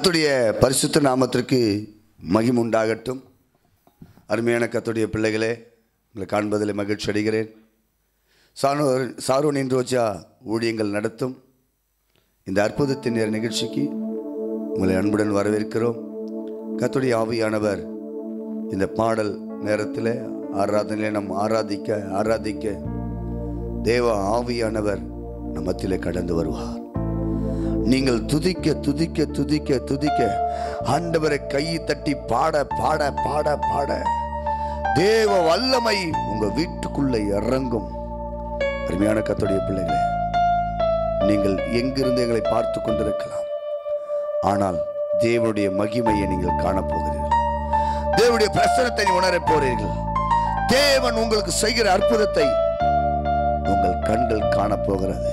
கத்துடைய பரிசுத்த நாமத்திற்கு மகிமுண்டாகட்டும். அருமையான கத்துடைய பிள்ளைகளே உங்களை காண்பதில் மகிழ்ச்சி அடைகிறேன். சானோ சாரோனின் ரோஜா ஊழியங்கள் நடத்தும். இந்த அற்புதத்தின் நேர நிகழ்ச்சிக்கு உங்களை அன்புடன் வரவேற்கிறோம். கத்துடைய ஆவியானவர் இந்த பாடல் நேரத்தில் ஆராதனையில் நம் ஆராதிக்க ஆராதிக்க தேவ ஆவியானவர் நம்மத்தில் கடந்து வருவார். நீங்கள் துதிக்க துதிக்க துதிக்க துதிக்க ஆண்டவரை கையை தட்டி பாட பாட பாட பாட. தேவ வல்லமை உங்க வீட்டுக்குள்ள இறங்கும். அருமையான கத்துடைய பிள்ளைகளே நீங்கள் எங்கிருந்து எங்களை பார்த்து கொண்டிருக்கலாம்? ஆனால் தேவனுடைய மகிமையை நீங்கள் காணப்போகிறீர்கள். தேவனுடைய பிரசனத்தை உணரப் போறீர்கள். தேவன் உங்களுக்கு செய்கிற அற்புதத்தை உங்கள் கண்கள் காணப்போகிறது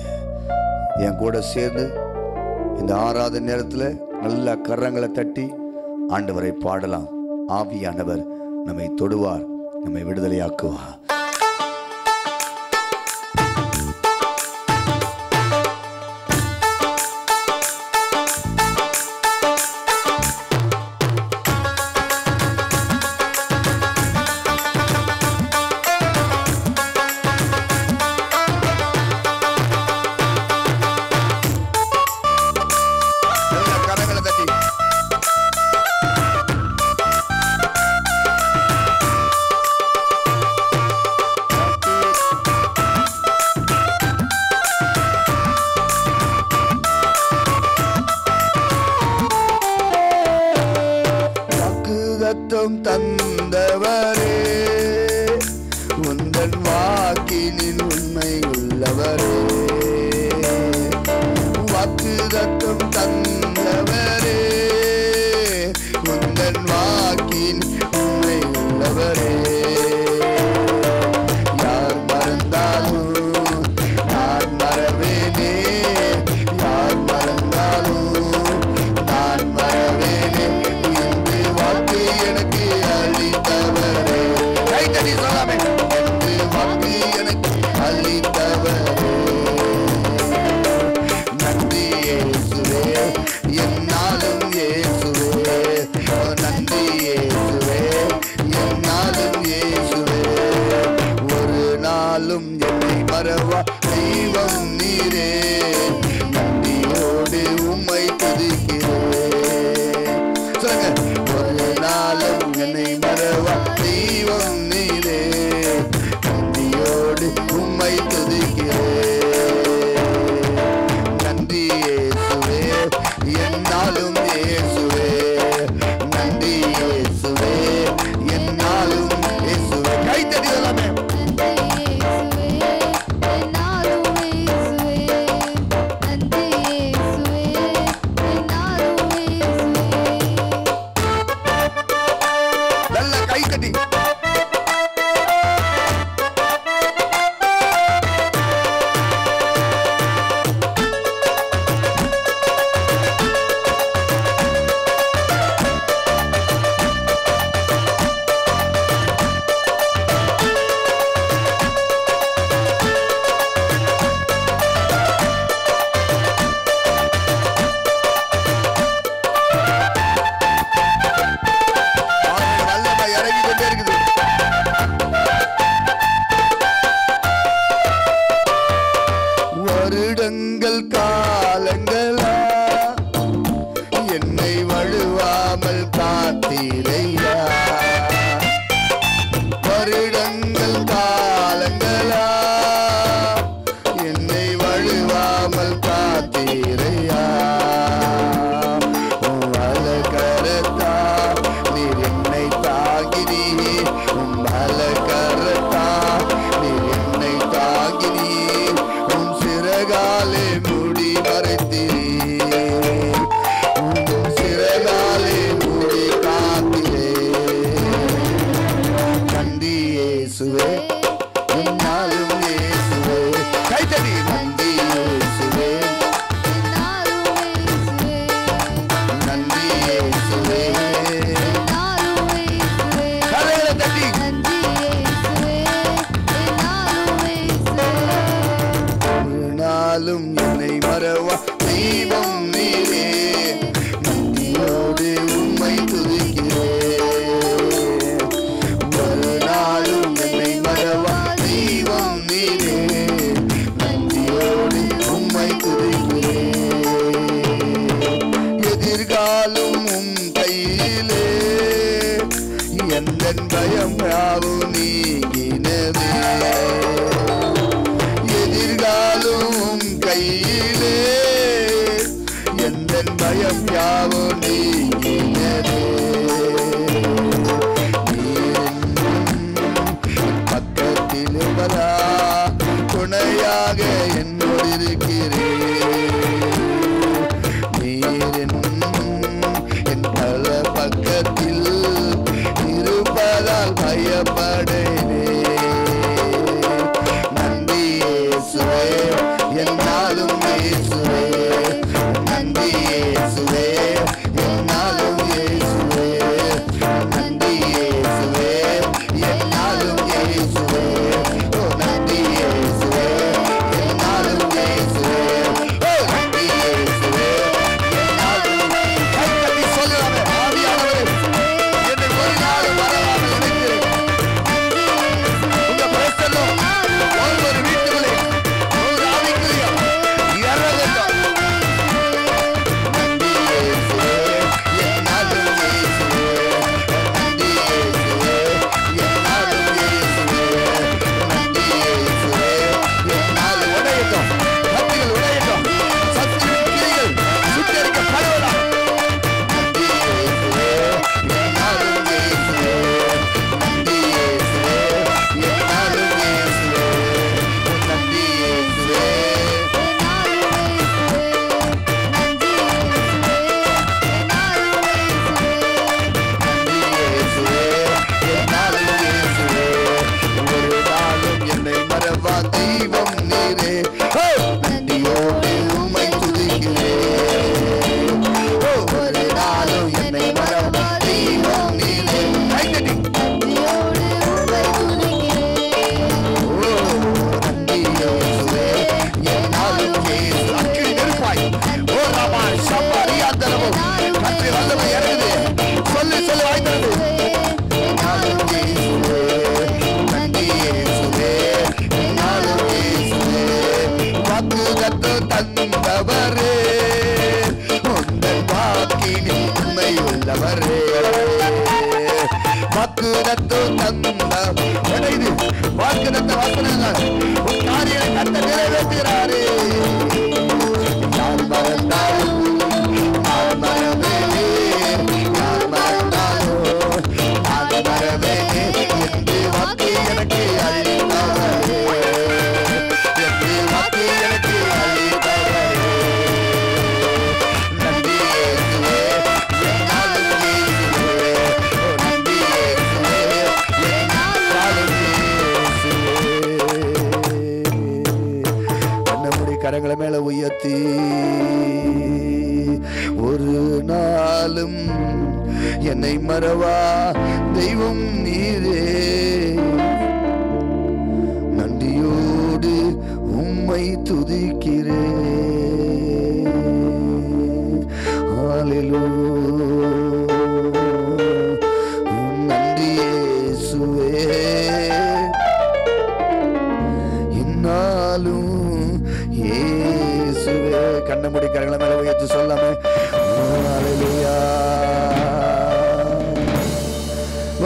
என் கூட சேர்ந்து இந்த ஆறாவது நேரத்தில் நல்ல கரங்களை தட்டி ஆண்டவரை பாடலாம். ஆவியானவர் நம்மை தொடுவார் நம்மை விடுதலையாக்குவார்.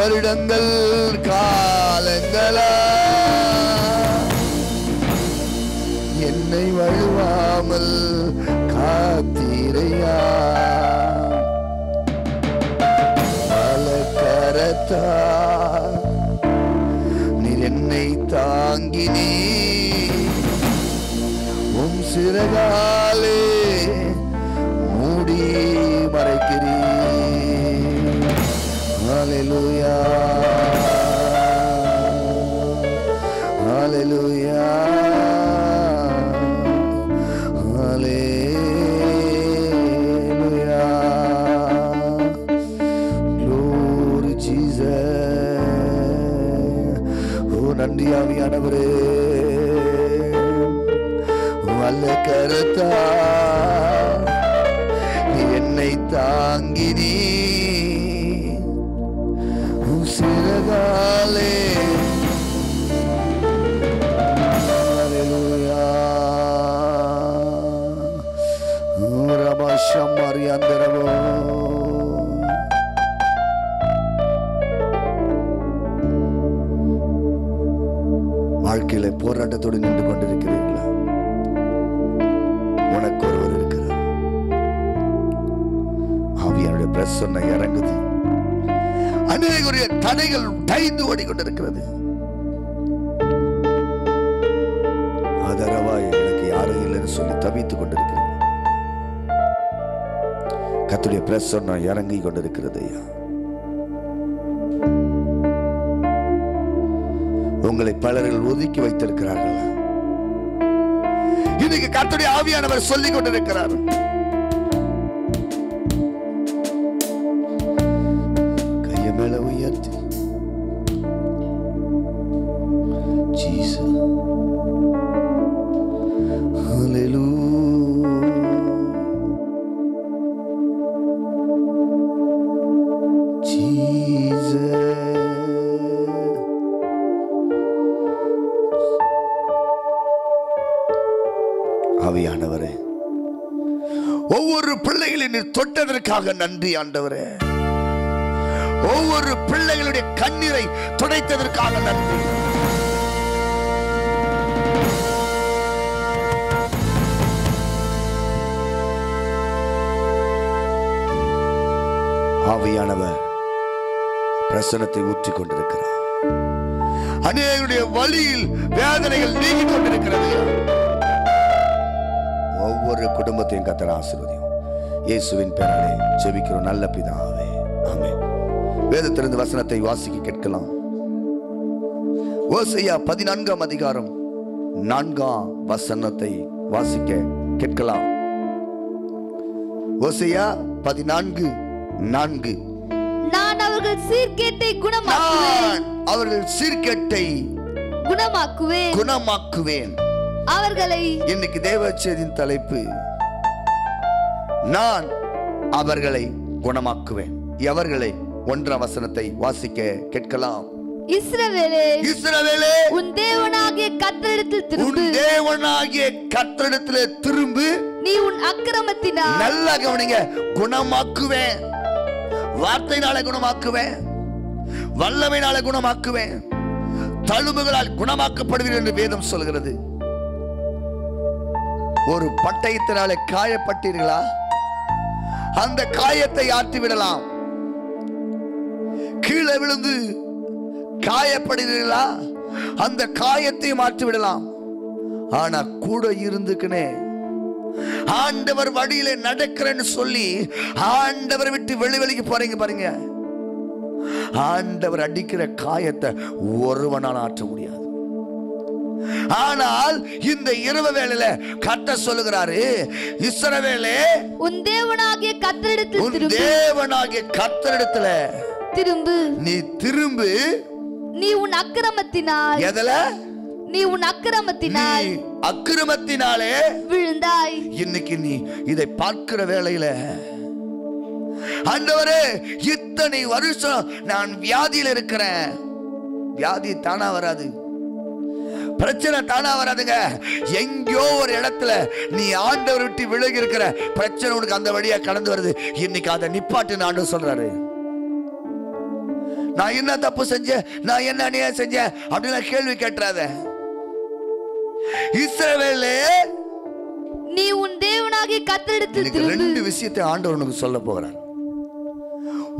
வருடங்கள் காலங்களா? என்னை வழுவாமல் காத்தீரையா? பல கரத்தா? நீர் என்னை தாங்கினீ உம் சிறகாலே ஆவியானவரே வல்ல கருத்தா போராட்டத்தோடு நின்று கொண்டிருக்கிறீர்களா? உனக்கு ஒருவர் இருக்கிறார். ஆவியானுடைய பிரசன்ன இறங்குது அநேகருடைய தடைகள் தைந்து ஓடிக்கொண்டிருக்கிறது. ஆதரவாய் எனக்கு யாரும் இல்லைன்னு சொல்லி தவித்துக் கொண்டிருக்கிறேன் கத்துடைய பிரசன்னம் இறங்கி கொண்டிருக்கிறது ஐயா. உங்களை பலர்கள் ஒதுக்கி வைத்திருக்கிறார்கள். இன்னைக்கு கத்துடைய ஆவியானவர் சொல்லிக் கொண்டிருக்கிறார். தொட்டதற்காக நன்றி ஆண்டவரே. ஒவ்வொரு பிள்ளைகளுடைய கண்ணீரை துடைத்ததற்காக நன்றி. ஆவியானவர் பிரசனத்தை ஊற்றிக் கொண்டிருக்கிறார். அநேகருடைய வழியில் வேதனைகள் நீங்கிக் கொண்டிருக்கிறது. ஒவ்வொரு குடும்பத்தையும் கத்தர ஆசிர்வதியும். இயேசுவின் பெயராலே ஜெபிக்கிறோம். நல்ல பிதாவே. ஆமென். வேதத்திலிருந்து வசனத்தை வாசிக்க கேட்கலாம். ஓசையா பதினான்காம் அதிகாரம் நான்காம் வசனத்தை வாசிக்க கேட்கலாம். ஓசையா பதினான்கு நான்கு. நான் அவர்கள் சீர்கேட்டை குணமாக்குவேன். அவர்கள் சீர்கேட்டை குணமாக்குவேன். குணமாக்குவேன். அவர்களை இன்னைக்கு தேவச்சேதின் தலைப்பு நான் அவர்களை குணமாக்குவேன். எவர்களை? ஒன்றாம் வசனத்தை வாசிக்க கேட்கலாம். இஸ்ரவேலே இஸ்ரவேலே உன் தேவனாகிய கத்தரிடத்தில் உன் திரும்பு தேவனாகிய கத்திரிடத்திலே திரும்பு. நீ உன் அக்கிரமத்தினால் நல்லா கவனிங்க. குணமாக்குவேன். வார்த்தையினால குணமாக்குவேன். வல்லமையினால குணமாக்குவேன். தழும்புகளால் குணமாக்கப்படுவீர்கள் என்று வேதம் சொல்கிறது. ஒரு பட்டயத்தினாலே காயப்பட்டீர்களா? அந்த காயத்தை ஆற்றி விடலாம் கீழே விழுந்து காயப்படுகிறீர்களா? அந்த காயத்தையும் மாற்றி விடலாம் ஆனா கூட இருந்துக்குனே ஆண்டவர் வழியில நடக்கிறேன்னு சொல்லி ஆண்டவரை விட்டு வெளி வெளிக்கு போறீங்க பாருங்க. ஆண்டவர் அடிக்கிற காயத்தை ஒருவனால் ஆற்ற முடியாது. ஆனால் இந்த இரவு வேளையில கட்ட சொல்லுகிறாரு இஸ்ரவேலே உன் தேவனாகிய கத்தரிடத்தில் உன் திரும்பு. தேவனாகிய கத்தரிடத்துல திரும்பு. நீ திரும்பு. நீ உன் அக்கிரமத்தினால். எதுல? நீ உன் அக்கிரமத்தினால் அக்கிரமத்தினாலே விழுந்தாய். இன்னைக்கு நீ இதை பார்க்கிற வேளையில ஆண்டவரே இத்தனை வருஷம் நான் வியாதியில இருக்கிறேன். வியாதி தானா வராது. பிரச்சனை தானா வராதுங்க. எங்கேயோ ஒரு இடத்துல நீ ஆண்டவர் விட்டு விலகி இருக்கிற பிரச்சனை உனக்கு அந்த வழியா கடந்து வருது. இன்னைக்கு அதை நிப்பாட்டு ஆண்டவர் சொல்றாரு. நான் என்ன தப்பு செஞ்சேன்? நான் என்ன அநியாயம் செஞ்சேன்? அப்படின்னு கேள்வி கேட்டுறாத. இஸ்ரவேலே நீ உன் இன்னைக்கு திரும்பு. ரெண்டு விஷயத்தை ஆண்டவர் உனக்கு சொல்ல போகிறார்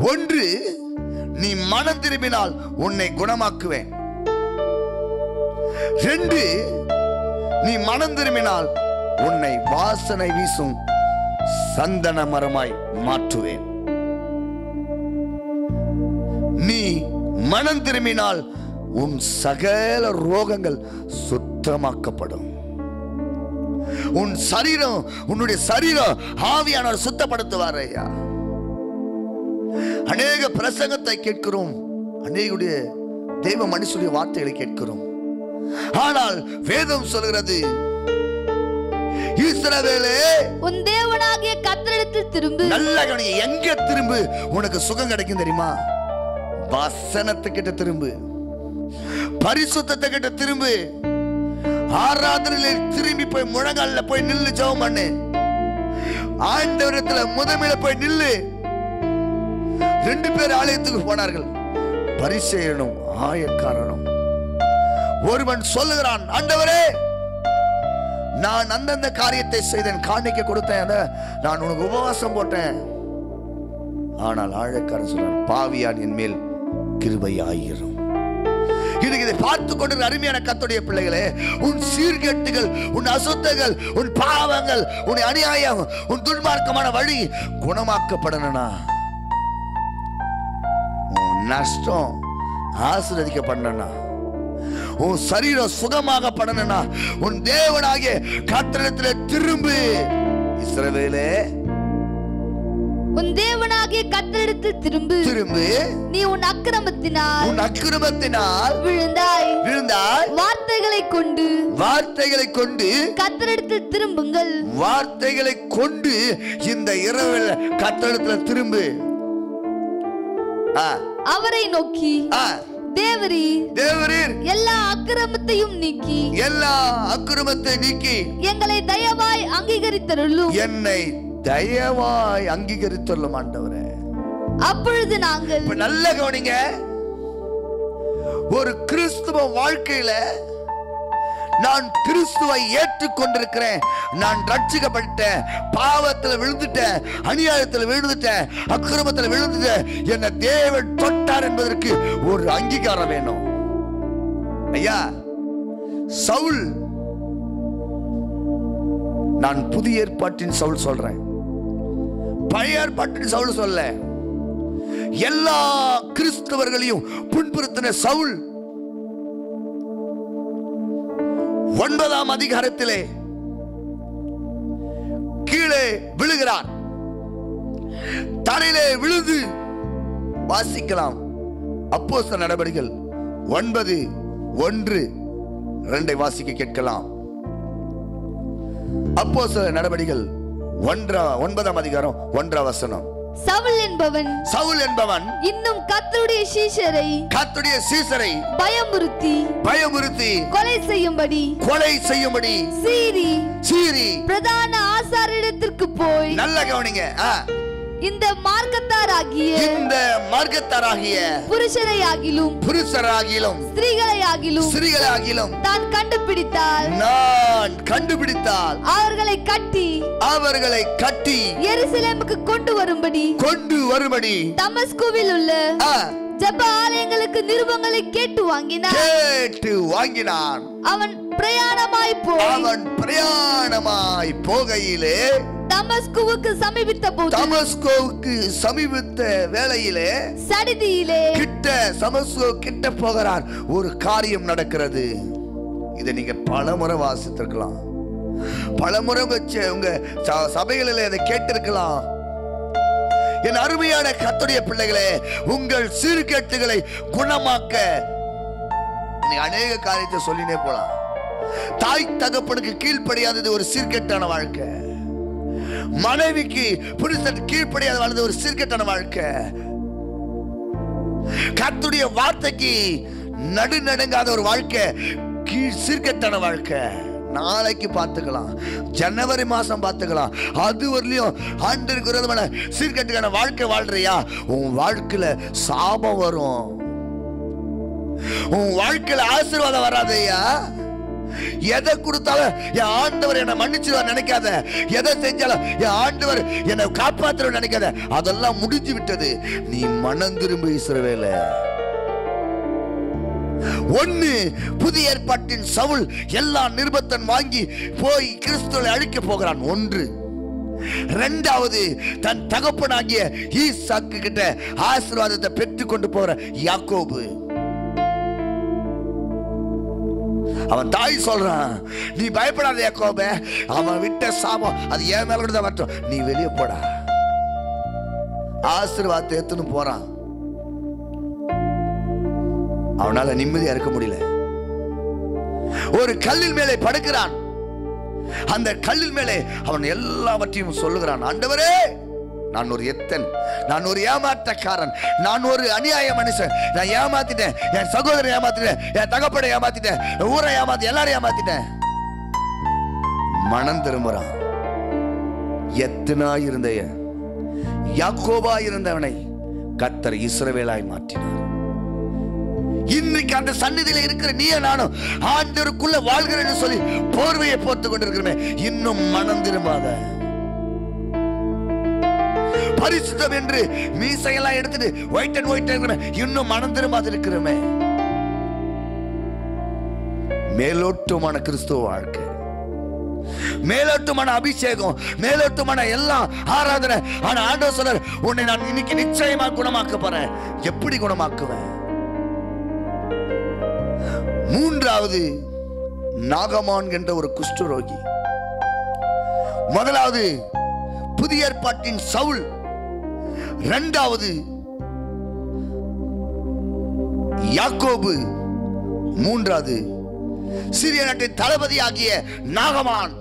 ஒன்று நீ மனம் திரும்பினால் உன்னை குணமாக்குவேன். ரெண்டு நீ மனம் திரும்பினால் உன்னை வாசனை வீசும் சந்தன மரமாய் மாற்றுவேன். நீ மனம் திரும்பினால் உன் சகல ரோகங்கள் சுத்தமாக்கப்படும். உன் சரீரம் உன்னுடைய சரீரம் ஆவியானவர் சுத்தப்படுத்துவார் ஐயா. அநேக பிரசங்கத்தை கேட்கிறோம். அநேகுடைய தெய்வ மனுஷனுடைய வார்த்தைகளை கேட்கிறோம். ஆனால் வேதம் சொல்கிறது இஸ்ரவேலே உன் தேவனாகிய கத்தரிடத்தில் திரும்பு. நல்ல கவனிங்க எங்க திரும்பு? உனக்கு சுகம் கிடைக்கும் தெரியுமா? வசனத்துக்கிட்ட திரும்பு. பரிசுத்தத்தை கிட்ட திரும்பு. ஆராதனையில திரும்பி போய் முழங்கால்ல போய் நில்லு ஜெபம் பண்ணு. ஆண்டவரத்துல முதமையில போய் நில்லு. ரெண்டு பேர் ஆலயத்துக்கு போனார்கள். பரிசெயனும் ஆயக்காரனும். ஒருவன் சொல்லுகிறான் ஆண்டவரே நான் அந்தந்த காரியத்தை செய்தேன் காணிக்க கொடுத்தேன் அத நான் உனக்கு உபவாசம் போட்டேன். ஆனால் ஆழக்காரன் சொன்னான் பாவியான் என் மேல் கிருபை ஆயிரும் இன்னைக்கு இதை பார்த்து கொண்டிருக்கிற அருமையான கத்துடைய பிள்ளைகளே உன் சீர்கேட்டுகள் உன் அசுத்தங்கள் உன் பாவங்கள் உன் அநியாயம் உன் துன்மார்க்கமான வழி குணமாக்கப்படணும்னா உன் நஷ்டம் ஆசீர்வதிக்கப்படணும்னா உன் சரீரம் சுகமாக படணும்னா உன் தேவனாகிய கத்திரத்தில் திரும்பு. இஸ்ரவேலே. உன் தேவனாகிய கத்தரிடத்தில் திரும்பு. திரும்பு. நீ உன் அக்கிரமத்தினால் உன் அக்கிரமத்தினால் விழுந்தாய். விழுந்தால் வார்த்தைகளை கொண்டு வார்த்தைகளை கொண்டு கத்தரிடத்தில் திரும்புங்கள். வார்த்தைகளை கொண்டு இந்த இரவில் கத்தடத்துல திரும்பு. ஆ, அவரை நோக்கி தேவரீர். எல்லா அக்கிரமத்தையும் நீக்கி. எல்லா அக்கிரமத்தை நீக்கி. எங்களை தயவாய் அங்கீகரித்தருளும். என்னை தயவாய் அங்கீகரித்துள்ளும் ஆண்டவரே. அப்பொழுது நாங்கள் நல்ல கவனிங்க. ஒரு கிறிஸ்துவ வாழ்க்கையில நான் கிறிஸ்துவை ஏற்றுக்கொண்டிருக்கிறேன். நான் ரட்சிக்கப்பட்டேன். பாவத்துல விழுந்துட்டேன். அநியாயத்தில் விழுந்துட்டேன். அக்கிரமத்துல விழுந்துட்டேன். என்ன தேவன் தொட்டார் என்பதற்கு ஒரு அங்கீகாரம் வேணும். ஐயா சவுல் நான் புதிய ஏற்பாட்டின் சவுல் சொல்றேன். பழைய ஏற்பாட்டின் சவுல் சொல்ல. எல்லா கிறிஸ்தவர்களையும் புண்படுத்தின சவுல் ஒன்பதாம் அதிகாரத்திலே கீழே விழுகிறான் தலையிலே விழுந்து வாசிக்கலாம். அப்போஸ்தல நடவடிக்கைகள் ஒன்பது ஒன்று ரெண்டை வாசிக்க கேட்கலாம். அப்போஸ்தல நடவடிக்கைகள் ஒன்றா ஒன்பதாம் அதிகாரம் ஒன்றாம் வசனம். சவுல் என்பவன். சவுல் என்பவன். இன்னும் கர்த்தருடைய சீஷரை கர்த்தருடைய சீசரை பயமுறுத்தி பயமுறுத்தி கொலை செய்யும்படி கொலை செய்யும்படி சீறி சீறி. பிரதான ஆசாரிடத்திற்கு போய் நல்ல கவனிங்க. இந்த மார்க்கத்தாராகிய இந்த மார்க்கத்தாராகிய புருஷரை ஆகிலும் புருஷராகிலும் ஸ்திரீகளை ஆகிலும் ஸ்திரீகளாகிலும் தான் கண்டுபிடித்தால் நான் கண்டுபிடித்தால் அவர்களை கட்டி அவர்களை கட்டி எருசலேமுக்கு கொண்டு வரும்படி கொண்டு வரும்படி தமஸ்குவில் உள்ள ஜெப ஆலயங்களுக்கு நிருபங்களை கேட்டு வாங்கினான். கேட்டு வாங்கினான். அவன் பிரயாணமாய் போய் அவன் பிரயாணமாய் போகையிலே தமஸ்குவுக்கு சமீபித்த போது தமஸ்கோவுக்கு சமீபத்த வேளையிலே சடிதியிலே கிட்ட சமஸ்கோ கிட்ட போகிறார். ஒரு காரியம் நடக்கிறது. இதை நீங்க பலமுறை வாசித்திருக்கலாம். பலமுறை வச்ச உங்க சபைகளில் இதை கேட்டிருக்கலாம். என் அருமையான கத்துடைய பிள்ளைகளே உங்கள் சீர்கேட்டுகளை குணமாக்க இன்னைக்கு அநேக காரியத்தை சொல்லினே போலாம். தாய் தகப்பனுக்கு கீழ்ப்படியாதது ஒரு சீர்கேட்டான வாழ்க்கை. மனைவிக்கு புருஷன் கீழ்ப்படியாத வாழ்ந்த ஒரு சிறுகட்டன வாழ்க்கை. கத்துடைய வார்த்தைக்கு நடு நடுங்காத ஒரு வாழ்க்கை கீழ் சீர்கெட்டான வாழ்க்கை. நாளைக்கு பார்த்துக்கலாம். ஜனவரி மாசம் பார்த்துக்கலாம். அது வரலையும் ஆண்டிற்கு விரோதமான சீர்கெட்டுக்கான வாழ்க்கை வாழ்றியா? உன் வாழ்க்கையில சாபம் வரும். உன் வாழ்க்கையில ஆசீர்வாதம் வராதையா? எதை கொடுத்தாலும் என் ஆண்டவர் என்னை மன்னிச்சிருவார் நினைக்காத. எதை செஞ்சாலும் என் ஆண்டவர் என்னை காப்பாற்றுவார் நினைக்காத. அதெல்லாம் முடிஞ்சு விட்டது. நீ மனம் திரும்ப இஸ்ரவேல. ஒன்னு புதிய ஏற்பாட்டின் சவுல் எல்லா நிருபத்தன் வாங்கி போய் கிறிஸ்துவை அழிக்க போகிறான். ஒன்று. ரெண்டாவது தன் தகப்பனாகிய ஈசாக்கு கிட்ட ஆசீர்வாதத்தை பெற்றுக்கொண்டு போற யாக்கோபு. அவன் தாய் சொல்றான் நீ பயப்படாத கோபே அவன் விட்ட சாபம் அது ஏன் மேல கூட தான் வரட்டும். நீ வெளியே போடா. ஆசீர்வாதத்தை எடுத்துன்னு போறான். அவனால நிம்மதியா இருக்க முடியல. ஒரு கல்லின் மேலே படுக்கிறான். அந்த கல்லின் மேலே அவன் எல்லாவற்றையும் சொல்லுகிறான். ஆண்டவரே நான் ஒரு எத்தன் நான் ஒரு ஏமாற்றக்காரன் நான் ஒரு அநியாய மனுஷன். நான் ஏமாத்திட்டேன் என் சகோதரன் ஏமாத்திட்டேன் என் தகப்படை ஏமாத்திட்டேன் ஊரை ஏமாத்தி எல்லாரும் ஏமாத்திட்டேன். மனம் திரும்புறான். எத்தனா இருந்த யாக்கோபா இருந்தவனை கத்தர் இஸ்ரவேலாய் மாற்றினார். இன்னைக்கு அந்த சந்நிதியில இருக்கிற நீ நானும் ஆண்டருக்குள்ள வாழ்கிறேன்னு சொல்லி போர்வையை போட்டு கொண்டிருக்கிறோமே. இன்னும் மனம் திரும்பாத. பரிசுத்தம் என்று மீசையெல்லாம் எடுத்துட்டு ஒயிட் அண்ட் ஒயிட் இருக்கிறோமே இன்னும் மனம் திரும்பாது இருக்கிறோமே மேலோட்டமான கிறிஸ்துவ வாழ்க்கை. மேலோட்டமான அபிஷேகம் மேலோட்டமான எல்லாம் ஆராதனை. ஆனா ஆண்டவர் சொல்றார் உன்னை நான் இன்னைக்கு நிச்சயமா குணமாக்க போறேன். எப்படி குணமாக்குவேன்? மூன்றாவது நாகமான் என்ற ஒரு குஷ்டரோகி. முதலாவது புதிய ஏற்பாட்டின் சவுல். இரண்டாவது யாக்கோபு. மூன்றாவது சிறிய நாட்டின் தளபதியாகிய நாகமான்.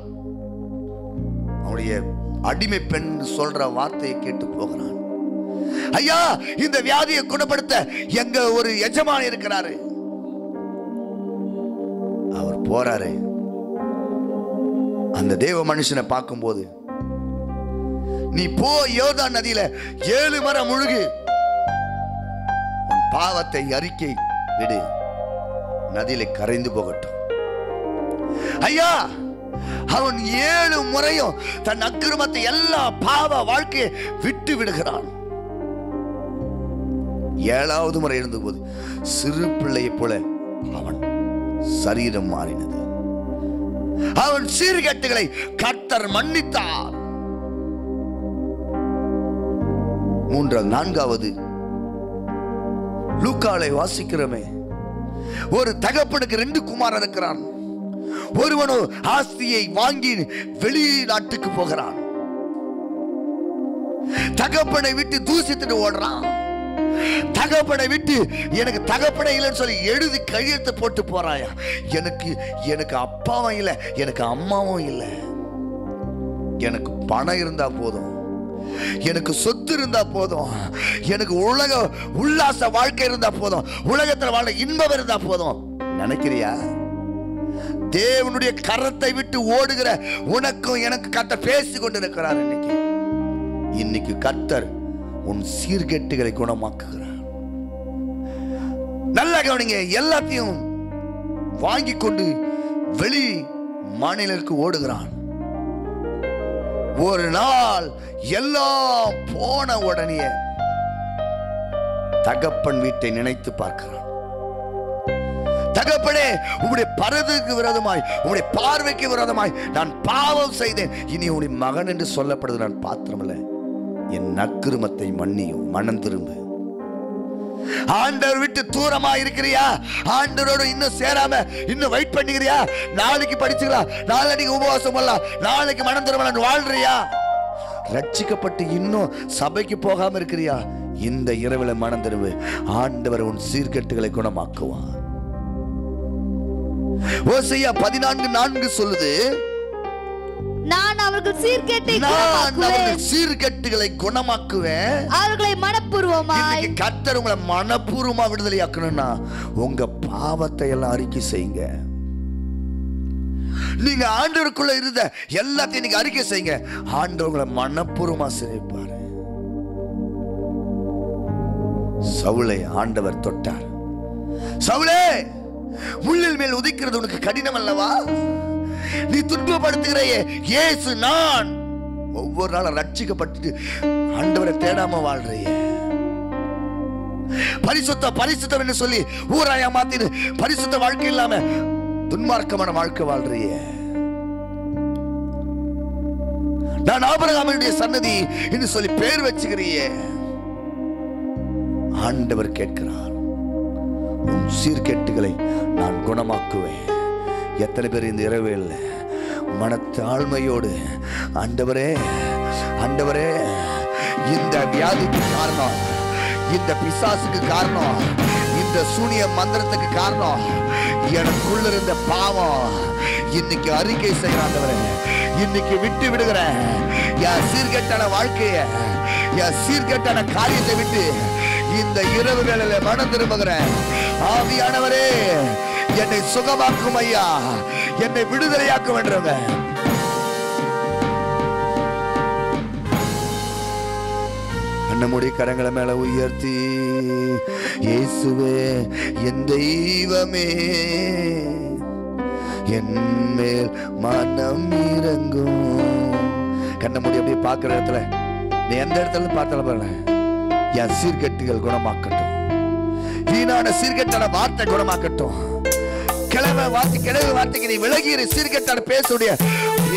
அவனுடைய அடிமை பெண் சொல்ற வார்த்தையை கேட்டு போகிறான். ஐயா இந்த வியாதியை குணப்படுத்த எங்க ஒரு எஜமான் இருக்கிறாரு. அவர் போறாரு. அந்த தேவ மனுஷனை பார்க்கும்போது நீ போ யோதா நதியில. ஏழு மரம் முழுகு. உன் பாவத்தை அறிக்கை விடு. நதியில கரைந்து போகட்டும். ஐயா அவன் ஏழு முறையும் தன் அக்கிரமத்தை எல்லா பாவ வாழ்க்கையை விட்டு விடுகிறான். ஏழாவது முறை இருந்தபோது சிறு பிள்ளையை போல அவன் சரீரம் மாறினது. அவன் சீர்கேட்டுகளை கர்த்தர் மன்னித்தார். மூன்றாவது நான்காவது. லூக்காலை வாசிக்கிறோமே. ஒரு தகப்பனுக்கு ரெண்டு குமாரன் இருக்கிறான். ஒருவனோ ஆஸ்தியை வாங்கி வெளிநாட்டுக்கு போகிறான். தகப்பனை விட்டு தூசித்துட்டு ஓடுறான். தகப்பனை விட்டு எனக்கு தகப்பனை இல்லைன்னு சொல்லி எழுதி கையெழுத்து போட்டு போறாயா? எனக்கு எனக்கு அப்பாவும் இல்லை எனக்கு அம்மாவும் இல்லை. எனக்கு பணம் இருந்தா போதும். எனக்கு சொத்து இருந்தா போதும். எனக்கு உலக உல்லாச வாழ்க்கை இருந்தா போதும். உலகத்துல வாழ இன்பம் இருந்தா போதும். நினைக்கிறியா? தேவனுடைய கரத்தை விட்டு ஓடுகிற உனக்கும் எனக்கு கத்த பேசி கொண்டிருக்கிறார் இன்னைக்கு. இன்னைக்கு கத்தர் உன் சீர்கேட்டுகளை குணமாக்குகிறார். நல்லா கவனிங்க எல்லாத்தையும் வாங்கி கொண்டு வெளி மாநிலருக்கு ஓடுகிறான். ஒரு நாள் எல்லாம் போன உடனே தகப்பன் வீட்டை நினைத்து பார்க்கிறான். தகப்பனே உங்களுடைய பரதுக்கு விரோதமாய் உங்களுடைய பார்வைக்கு விரோதமாய் நான் பாவம் செய்தேன். இனி உன்னுடைய மகன் என்று சொல்லப்படுது நான் பாத்திரமில்ல. என் நக்கிருமத்தை மன்னியும் மனம் திரும்பு ஆண்டவர் விட்டு தூரமா இருக்கிறியா ஆண்டவரோட இன்னும் சேராம இன்னும் வெயிட் பண்ணிக்கிறியா நாளைக்கு படிச்சுக்கலாம். நாளைக்கு உபவாசம் பண்ணலாம். நாளைக்கு மனம் திருமணம் வாழ்றியா? ரட்சிக்கப்பட்டு இன்னும் சபைக்கு போகாம இருக்கிறியா? இந்த இரவுல மனம் திரும்பு. ஆண்டவர் உன் சீர்கட்டுகளை குணமாக்குவான் ஓசையா பதினான்கு நான்கு சொல்லுது நான் அவர்கள் சீர்கேட்டை நான் அவர்கள் சீர்கேட்டுகளை குணமாக்குவேன். அவர்களை மனப்பூர்வமாய். கர்த்தர் உங்களை மனப்பூர்வமா விடுதலையாக்கணும்னா உங்க பாவத்தை எல்லாம் அறிக்கை செய்யுங்க. நீங்க ஆண்டவருக்குள்ள இருந்த எல்லாத்தையும் நீங்க அறிக்கை செய்யுங்க. ஆண்டவர் உங்களை மனப்பூர்வமா சிரிப்பாரு சவுளை ஆண்டவர் தொட்டார். சவுளே முள்ளில் மேல் உதிக்கிறது உனக்கு கடினம் அல்லவா? நீ துன்பப்படுத்துகிறையே. இயேசு நான். ஒவ்வொரு நாளும் ரட்சிக்கப்பட்டு ஆண்டவரை தேடாம வாழ்றையே பரிசுத்த பரிசுத்தம் என்று சொல்லி ஊராய மாத்தின்னு பரிசுத்த வாழ்க்கை இல்லாம துன்மார்க்கமான வாழ்க்கை வாழ்றியே நான் ஆபரகாமனுடைய சன்னதி என்று சொல்லி பேர் வச்சுக்கிறியே ஆண்டவர் கேட்கிறார். உன் சீர்கேட்டுகளை நான் குணமாக்குவேன். எத்தனை பேர் இந்த இரவில் மனத்தாழ்மையோடு ஆண்டவரே ஆண்டவரே இந்த வியாதிக்கு காரணம் இந்த பிசாசுக்கு காரணம் இந்த சூனிய மந்திரத்துக்கு காரணம் எனக்குள்ள இருந்த பாவம் இன்னைக்கு அறிக்கை செய்ய ஆண்டவரே. இன்னைக்கு விட்டு விடுகிறேன். என் சீர்கெட்டான வாழ்க்கைய என் சீர்கெட்டான காரியத்தை விட்டு இந்த இரவு வேளையில மனம் திரும்புகிறேன். ஆவியானவரே என்னை சுகமாக்கும் ஐயா. என்னை விடுதலையாக்கும் என்றவங்க. நம்முடைய கரங்களை மேல உயர்த்தி இயேசுவே என் தெய்வமே என் மேல் மனம் இறங்கும். கண்ண முடி அப்படியே பார்க்குற இடத்துல நீ எந்த இடத்துல இருந்து பார்த்தாலும் பாருங்க என் சீர்கட்டுகள் குணமாக்கட்டும். வீணான சீர்கட்டான வார்த்தை குணமாக்கட்டும். கிழமை வார்த்தை கிழமை வார்த்தைக்கு நீ விலகி இரு. சீர்கெட்டான பேசுடைய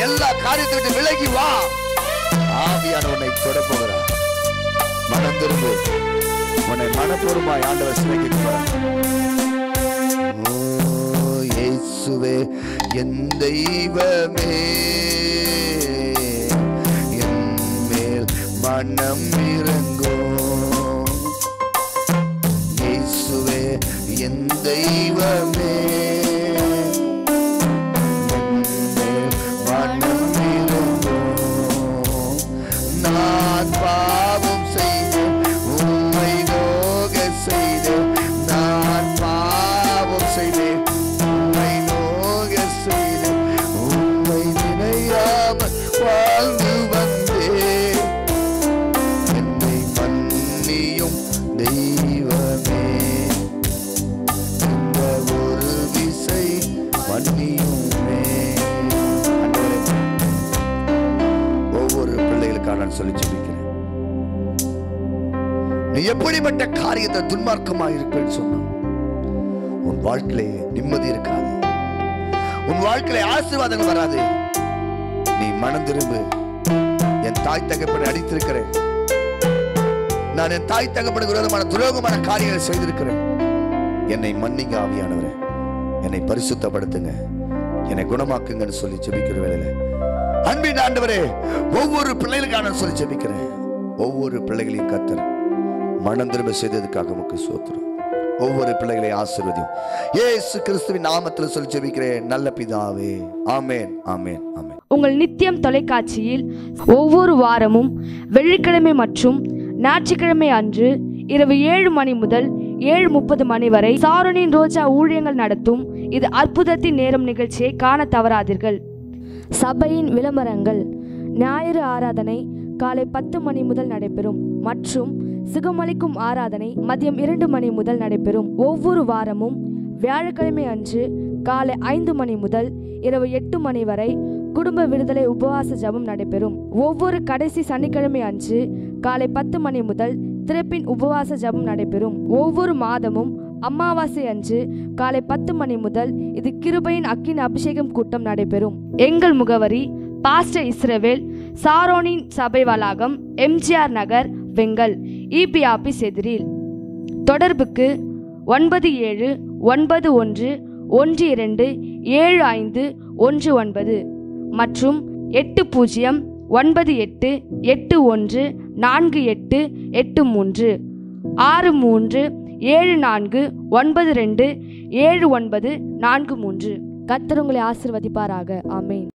எல்லா காரியத்தை விலகி வா. ஆவியான உன்னை தொட போகிறார் மனம் திரும்பு. உன்னை மனப்பூர்வமாய் ஆண்டவர் சிலைக்கு இயேசுவே என் தெய்வமே. என் மேல் மனம் இறங்கும். இயேசுவே என் தெய்வமே. எப்படிப்பட்ட காரியத்தை இருப்பேன்னு சொன்னான். உன் வாழ்க்கையிலே நிம்மதி இருக்காது. உன் வாழ்க்கையில ஆசீர்வாதங்கள் வராது. நீ மனம் திரும்பு. என் தாய் தகப்பனை அடித்திருக்கிறேன். நான் என் தாய் தகப்பனுக்கு விரோதமான துரோகமான காரியங்களை செய்திருக்கிறேன். என்னை மன்னிங்க ஆவியானவரே. என்னை பரிசுத்தப்படுத்துங்க. என்னை குணமாக்குங்கன்னு சொல்லி ஜெபிக்கிற வேலையில அன்பின் ஆண்டவரே ஒவ்வொரு பிள்ளைகளுக்கான சொல்லி ஜெபிக்கிறேன். ஒவ்வொரு பிள்ளைகளையும் கத்துறேன். மனம் திரும்ப செய்ததுக்காக உமக்கு சோத்திரம். ஒவ்வொரு பிள்ளைகளை ஆசிர்வதியும். ஏசு கிறிஸ்துவின் நாமத்தில் சொல்லி ஜெபிக்கிறேன். நல்ல பிதாவே. ஆமேன் ஆமேன் ஆமேன். உங்கள் நித்தியம் தொலைக்காட்சியில் ஒவ்வொரு வாரமும் வெள்ளிக்கிழமை மற்றும் ஞாயிற்றுக்கிழமை அன்று இரவு ஏழு மணி முதல் ஏழு முப்பது மணி வரை சாரணியின் ரோஜா ஊழியங்கள் நடத்தும் இது அற்புதத்தின் நேரம் நிகழ்ச்சியை காண தவறாதீர்கள். சபையின் விளம்பரங்கள் ஞாயிறு ஆராதனை காலை பத்து மணி முதல் நடைபெறும். மற்றும் சுகமளிக்கும் ஆராதனை மதியம் இரண்டு மணி முதல் நடைபெறும். ஒவ்வொரு வாரமும் வியாழக்கிழமை அன்று காலை ஐந்து மணி முதல் இரவு எட்டு மணி வரை குடும்ப விடுதலை உபவாச ஜபம் நடைபெறும். ஒவ்வொரு கடைசி சனிக்கிழமை அன்று காலை பத்து மணி முதல் திறப்பின் உபவாச ஜபம் நடைபெறும். ஒவ்வொரு மாதமும் அமாவாசை அன்று காலை பத்து மணி முதல் இது கிருபையின் அக்கின் அபிஷேகம் கூட்டம் நடைபெறும். எங்கள் முகவரி பாஸ்டர் இஸ்ரவேல் சாரோனின் சபை வளாகம் எம்ஜிஆர் நகர் வெங்கல் இபி ஆபீஸ் எதிரில். தொடர்புக்கு ஒன்பது ஏழு ஒன்பது ஒன்று ஒன்று இரண்டு ஏழு ஐந்து ஒன்று ஒன்பது மற்றும் எட்டு பூஜ்ஜியம் ஒன்பது எட்டு எட்டு ஒன்று நான்கு எட்டு எட்டு மூன்று. ஆறு மூன்று ஏழு நான்கு ஒன்பது ரெண்டு ஏழு ஒன்பது நான்கு மூன்று. கத்தர் உங்களை ஆசிர்வதிப்பாராக. ஆமேன்.